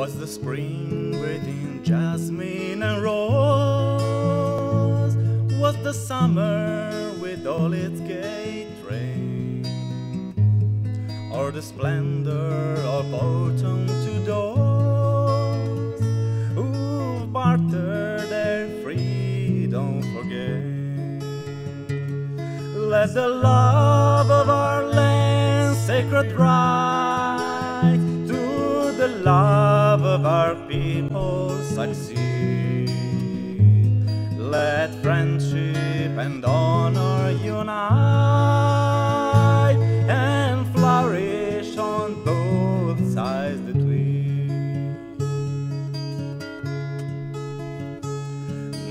Was the spring breathing jasmine and rose? Was the summer with all its gay train? Or the splendor of autumn to those who barter their freedom for gain? Let the love of our land sacred right to the love of our people succeed. Let friendship and honor unite and flourish on both sides the Tweed.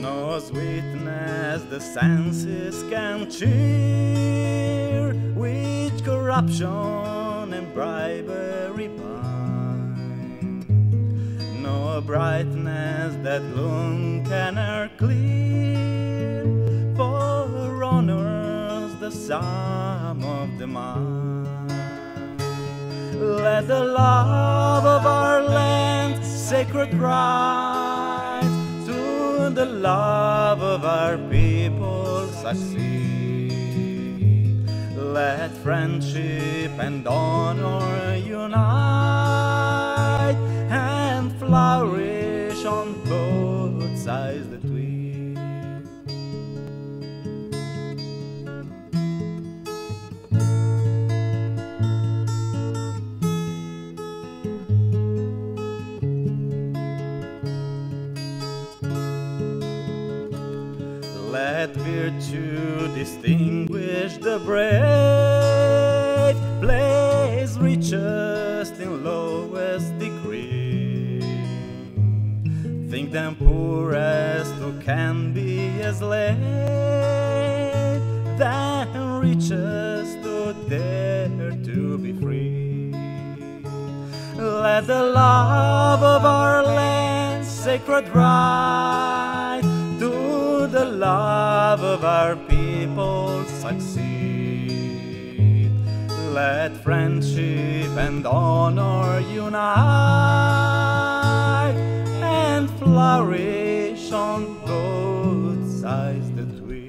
No sweetness the senses can cheer, which corruption and bribery. No brightness that gloom can e'er clear, for honors the sum of the mind. Let the love of our land sacred right to the love of our people succeed. Let friendship and honor unite sides the Tweed. Let virtue distinguish the brave, place richest in lowest degree. Think them poorest who can be a slave, than richest who dare to be free. Let the love of our land sacred right to the love of our people succeed. Let friendship and honor unite and flourish eyes that we